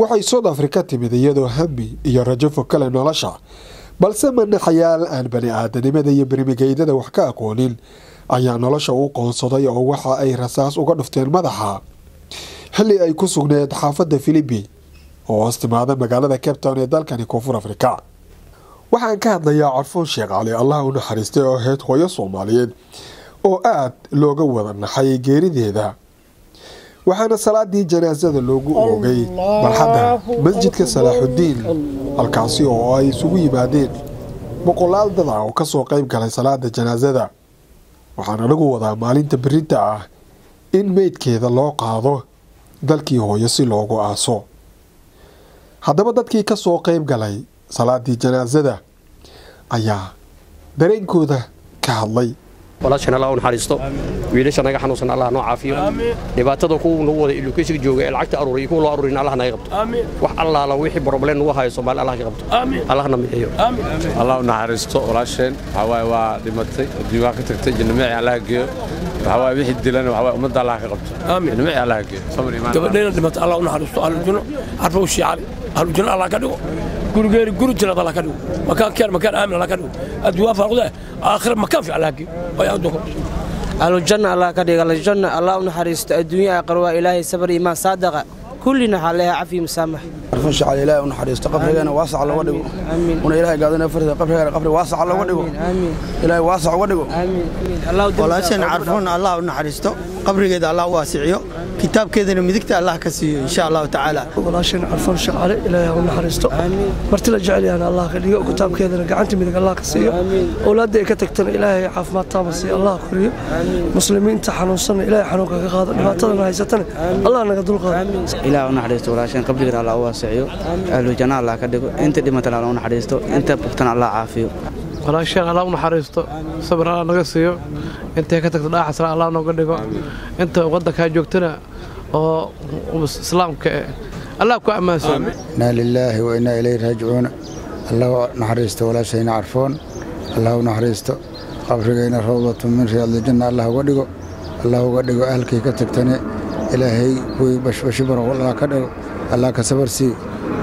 waxay south africa timid iyadoo hami iyo rajo fog kale nolosha balse manaxayaal aan bani aadanimada iyo bermigeydada wax ka aqoonin ayaa nolosha u qoonsaday oo waxa ay rasaas uga dhufteen madaxa. Xilli ay ku sugneed xaafadda philibi oo hoos timaada magaalada cape town ee dalkani koonfur afrika. Waxaan ka hadlayaa carfoon sheekh cali allah u naxariistay oo ahayd hooyo soomaaliyeed oo aada looga wada naxay geerideeda waxaana salaadii janaasada loogu oogay barxadda masjidka salaaxudiin halkaasi oo ay isugu yimaadeen boqolaal dad ah oo ka soo qeyb galay salaada janaasada waxaan anagu wadaa maalinta berinta ah in meydkeeda loo qaado dalkii hooyo si loogu aaso. Haddaba dadkii ka soo qeyb galay salaadii janaasada ayaa dareenkooda ka hadlay walaashan allah u naxariisto wiilasha naga xanuunsan allah noo caafiyo dhibaatada kuwa nagu wada ilukeysiga jooga ee lacagta aruuriya kuwa loo aruurin allah naga qabto wax allaala wixii problem nagu hayo soomaali allah ka qabto allahna mixiyo allah u naxariisto walaasheen waxaa waaye waa dhimatay adduun waa ka tagtay jannamici allah geeyo waxaa waaye wixii dilana waxaa waaye ummadda allah ka qabto jannamici allah geeyo gabadhayna dhimatay allah u naxariisto ahlujanno carfow shiicali ahlujanno allah ka dhigo gurigeeri guri jannad allah ka dhigo makaan keen makaan aamin allah ka dhigo adduun faaruqda aakhira makaan fiican allah geeyo way adduunka ahlujanna allah ka dhiga aljanna. Allah u naxariisto adduunya aqar waa ilaahay sabar imaan saadaqa. Kullina waxaa leeyahay cafi musaamax arfan shacal ilaahay u naxariisto qabrigeena waasac looga dhigo. Una ilaahay gaadana farda qabrigeena qabri waasac looga dhigo. Ilaahay waasac uga dhigo. Walaasheen carfoon allah u naxariisto. Qabrigeeda allah u waasiciyo kitaabkeedana midigta allah ka siiyo insha allahu tacaala. Walaasheen carfoon shaqale ilaahay u naxariisto marti la jecel yahan allah ka dhigo kitaabkeedana gacanta midig allah ka siiyo. Owlaadda ay ka tagtana ilaahay caafimaad taama siiyo allah koriyo muslimiinta xanuunsanna ilaahay xanuunka ka qaado dhibaatadana haysatana allah naga dulqaado ilaah u naxariisto walaasheen qabrigeeda allah u waasiciyo ahlu janna allah ka dhigo. Inta dhimatana allah u naxariisto inta bugtana allah caafiyo. Walaasheen allah u naxariisto sabir allah naga siiyo. Intay ka tagto dhaaxasna allah nooga dhigo. Inta waddankaa joogtana oo islaamka eh. Allah ku ammaansan inaa lilaahi wa inaa ilayhi raajicuuna allah u naxariisto walaashayna carfoon. Allah u naxariisto qabrigayna rawdatu min riyaadiljanna allah uga dhigo allah uga dhigo ahalkay ka tagtane ilaahay kuwii bashbashi baraqol allah ka dhigo allah ka sabar siiyo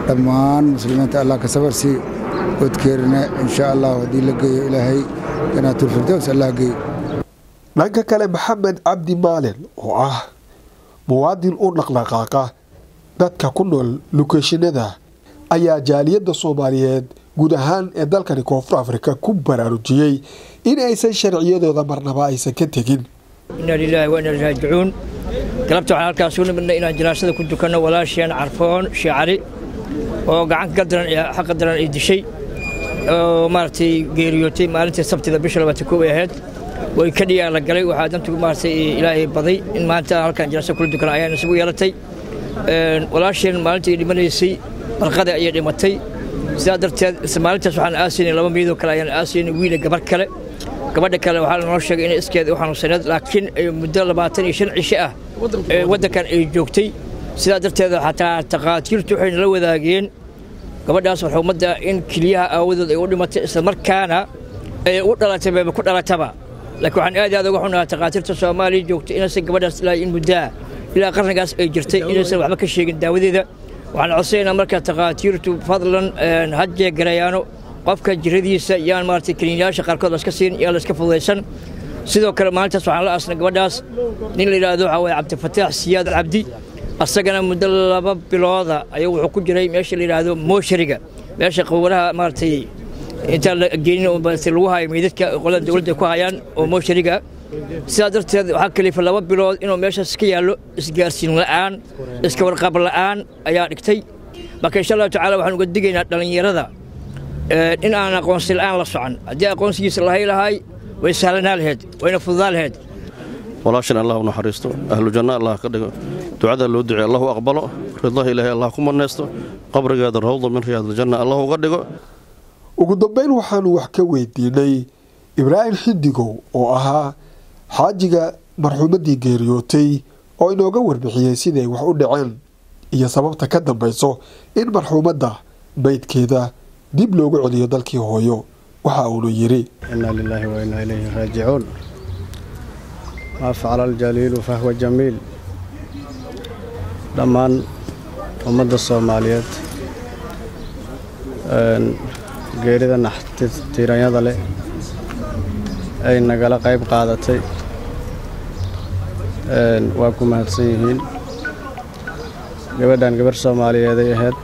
dhammaan muslimiinta allah ka sabar siiyo godkeerina insha allah haddii la geeyo ilaahay janaatulfirdows allah geeyo. Dhanka kale maxamed cabdi maalin oo ah muwaadin u dhaqdhaqaaqa dadka ku nool lukeeshinada ayaa jaaliyadda soomaaliyeed guud ahaan ee dalkani koonfur afrika ku baraarujiyey in aysan sharciyadooda marnaba aysan ka tegin. Inaa lilaahi wa inaa raajicuun. Galabta waxaan halkaas u nimidnay inaan janaasada ku dukanno walaasheen carfoon sheecali oo gacanka xaqa daran ay dishay oo maaragtay geeriyootay maalintii sabtida bisha labaatan koow ay ahayd way ka dhiyaa la galay. Waxaa dantu maaragtay ilaahay baday in maanta halkan janaasada kula dukan ayaan isugu yeelatay. Walaasheen maalintii ay dhimanaysay barqada ayay dhimatay. Sidaa darteed maalintaas waxaan aasaynay laba miidoo kale ayaan aasaynay wiila gabar kale. Gabadha kale waxaa lanoo sheegay inay iskeeda u laakiin muddo labaatan iyo shan cisho ah waddankan ay joogtay. Sidaa darteed xataa takhaatiirtu waxay nala wadaageen. Gabadhaas xukuumadda in keliyaha aawadood ay u dhimatay isla markaana ay u dhalatay bayba ku dhalataba laakiin waxaan aad aad uga xunahaa takhaatiirta soomaaliya joogtay inaysan gabadhaas ilaa in muddaa ilaa qarnigaas ay jirtay inaysan waxba ka sheegin daawadeeda. Waxaan codsanaynaa marka takhaatiirtu fadlan ha jeegarayaano qofka jiradiisa yaan maaragtay kaniiniyaasha qaarkood laska siin yaan la iska fududaysan sidoo kale maalintaas waxaan la aasnay gabadhaas nin la yidhaahdo waxaa waye cabdifataax siyaad cabdi asagana muddo laba bilooda ayuu wuxuu ku jiray meesha la yidhaahdo mooshariga meesha qowlaha maaragtay intaan la geenin lagu hayo meydadka qolada dowladda ku hayaan oo mooshariga sidaa darteed waxaa kalifa laba bilood inuu meeshaas ka yaallo isgaarsiin la'aan iska warqab la'aan ayaa dhigtay. Marka insha allahu tacaala waxaan uga digaynaa dhallinyarada in aan aqoonsi la'aan la socon. Haddii aqoonsigiisa lahay lahay way sahlanaa laheyd wayna fududaa laheyd. Walaashan allah u naxariisto ahlu janna allah ka dhigo. Ducada loo duceey allahu aqbalo. Ridaha ilaahay allah ku manaysto. Qabrigeeda rawda min riyaadiljanna allah uga dhigo ugu dambeyn waxaanu wax ka weydiinay ibraahim xidigow oo ahaa xaajiga marxuumaddii geeriyootay oo inooga warbixiyey siday wax u dhaceen iyo sababta ka dambayso in marxuumadda baydkeeda dib loogu celiyo dalkii hooyo. Waxa uunu yidhi inaa lilaahi wa ilayhi raajicuun. Maa facala aljaliilu fahuwa jamiil. Dhammaan ummadda soomaaliyeed geerida naxtiiranyada leh ay nagala qayb qaadatay. Waa ku mahadsan yihiin. Gabadhan gabarh soomaaliyeeday ahayd.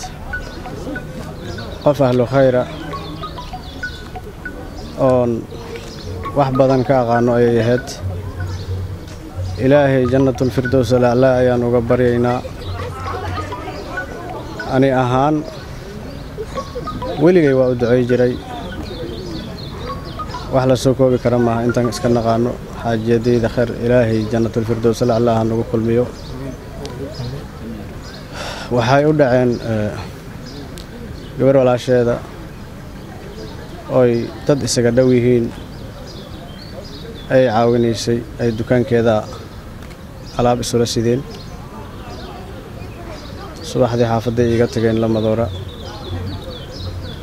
Qof ahlu khayra oon wax badan ka aqaano ayay ahayd. Ilaahay jannatulfirdows alaclaa ayaan uga baryaynaa. Ani ahaan weligay waa u ducay jiray. Wax la soo koobi kara maaha intaan iska naqaano xaajiyadayda khayr ilaahay jannatulfirdows alaclaa ha nagu kulmiyo. Waxay u dhaceen gabar walaasheeda oy dad isaga dhow yihiin ay caawinaysay ay dukaankeeda alaab isula sideen. Subaxdii xaafadday iiga tageen lamadoora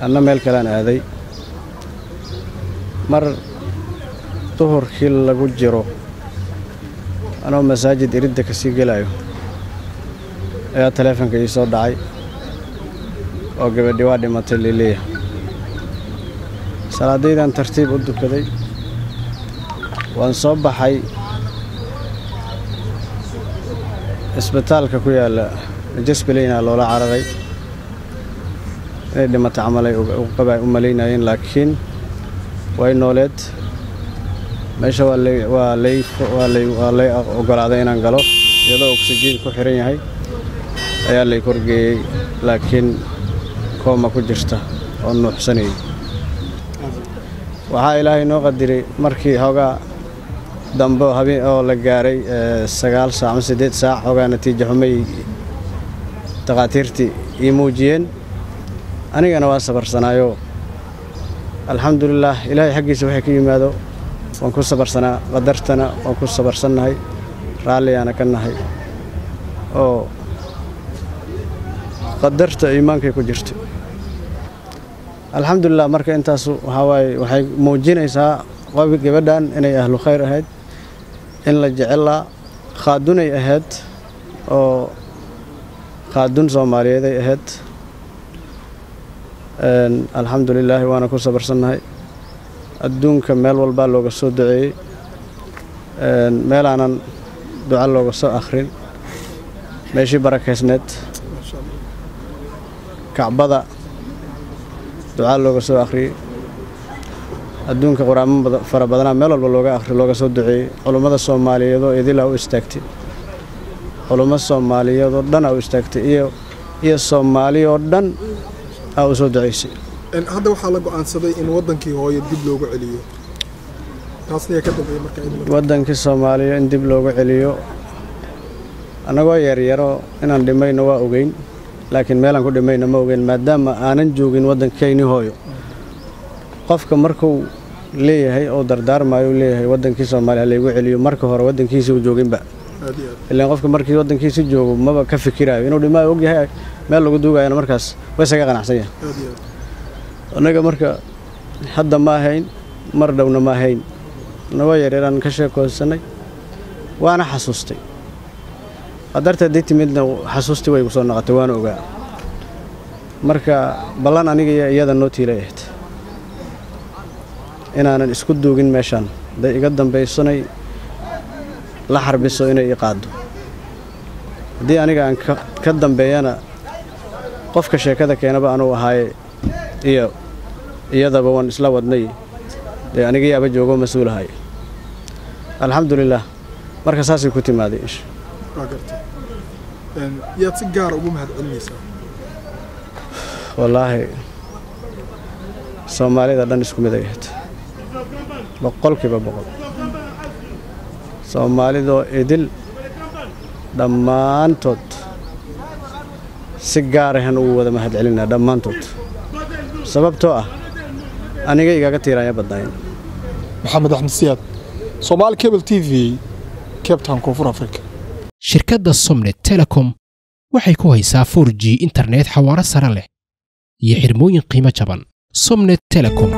anna meel kalean aaday. Mar duhurkii lagu jiro anoo masaajid iridda ka sii gelayo ayaa taleefonka ii soo dhacay oo gabadhi waa dhimatay liiliya salaadaydan tartiib u dukaday waan soo baxay. Isbitaalka ku yaalla jasbaleyna loola cararay inay dhimato camalay u malaynayeen laakiin way nooleed meesha waa lay ogolaaday inaan galo iyadoo oksijiin ku xiran yahay. Ayaa lay korgeeyey laakiin kooma ku jirta oo nuuxsanayay. Waxaa ilaahay noo qadiray markii hoogaa dambe oo la gaaray sagaal saac ama siddeed saac hoogaa natiijo xumay takhaatiirtii ii muujiyeen anigana waa sabarsanaayoo alxamdulilaah ilaahay xaggiisa waxay ka yimaado. Waan ku sabarsanaa qadartana waan ku sabarsannahay raalliyaana ka nahay. Oo qadarta iimaankay ku jirta alxamdulilah marka intaas waxaa waaye waxay muujinaysaa gabadhan inay ahlu khayr ahayd in la jecelaa khaadunay ahayd oo khaadun soomaaliyeeday ahayd alxamdulilaahi waana ku sabarsannahay. Adduunka meel walbaa looga soo duceeyey. Meelaanan duca looga soo akhrin. Meeshii barakaysneed. Kacbada ducaa looga soo akhriyey adduunka quraamo fara badanaa meel walba looga akhri looga soo duceeyey. Culummada soomaaliyeedoo idilaa u istaagtay. Culummo soomaaliyeedoo dhan aa u istaagtay. Iyo iyo soomaali oo dhan aa u soo ducaysay hadda waxaa la go'aansaday in waddankii hooyo dib loogu celiyo. Waddankii soomaaliya in dib loogu celiyo annagoo yaryaro inaan dhimayno waa ogeyn laakiin meelaan ku dhimayna ma ogeyn maadaama aanan joogin waddankayni hooyo. Qofka markuu leeyahay oo dardaarmaayo leeyahay waddankii soomaaliya laygu celiyo marka hore waddankiisii u jooginba ilaan qofka markii waddankiisi joogo maba ka fikiraayo. Inuu dhimaayo ogyahay meel lagu duugayana markaas way isaga qanacsan yahay annaga marka hadda ma ahayn mar dhowna ma ahayn. Nagoo yaryaraan ka sheekoonsanay waana xasuustay. Qadarta haddii timidna xasuustii way gu soo noqotay waana ogaa. Marka ballan aniga iyo iyada noo tiilay ahayd. Inaanan isku duugin meeshaan. Hadday iga dambaysanay la xarbiso inay i qaaddo haddii aniga aan ka dambeeyana qofka sheekada keenaba anuu ahaaye iyo iyadaba waan isla wadnay dee aniga yaaba joogo mas'uulahay alxamdulilaah marka saasay ku timaaday yaad si gaara ugu mahad celinaysaa? Wallaahi soomaalida dhan isku mid ay ahayd. Boqolkiiba boqol soomaalidoo idil dhammaantood si gaarahan ugu wada mahad celinaa dhammaantood. Sababtoo ah aniga igaga tiiraanya badnaayen maxamed axmed siyaad soomaali cable t v cape town koonfur africa shirkadda somnet telecom waxay ku haysaa 4 g internet xawaaro sare leh iyo xirmooyin qiimo jaban. Somnet telecom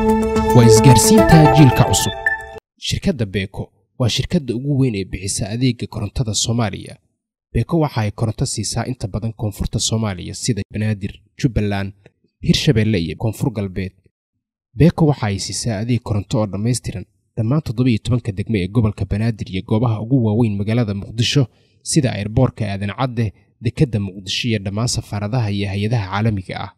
waa isgaarsiinta jiilka cusub. Shirkadda beeko waa shirkadda ugu weyn ee bixisa adeega korontada soomaaliya. Beeko waxa ay koronto siisaa inta badan koonfurta soomaaliya sida banaadir jubbaland hirshabeelle iyo koonfur galbeed. Beeko waxa ay siisaa adeeg koronto oo dhammaystiran dhammaan toddobiyo tobanka degme ee gobolka banaadir iyo goobaha ugu waaweyn magaalada muqdisho sida ayrboorka aadan cadde dekedda muqdisho iyo dhammaan safaaradaha iyo hay'adaha caalamiga ah